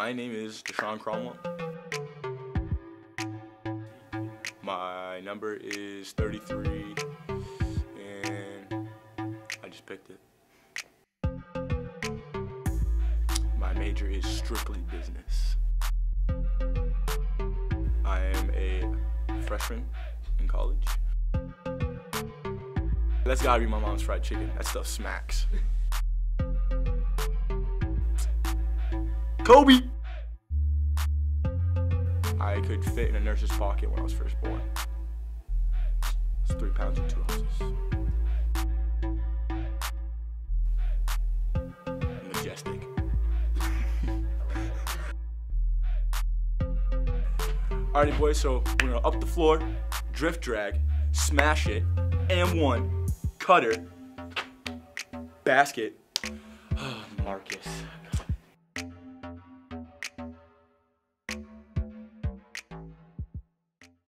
My name is DeSean Cromwell. My number is 33, and I just picked it. My major is strictly business. I am a freshman in college. That's gotta be my mom's fried chicken. That stuff smacks. Kobe! I could fit in a nurse's pocket when I was first born. It's three pounds and two ounces. Majestic. Alrighty, boys, so we're gonna up the floor, drift drag, smash it, and one, cutter, basket. Marcus,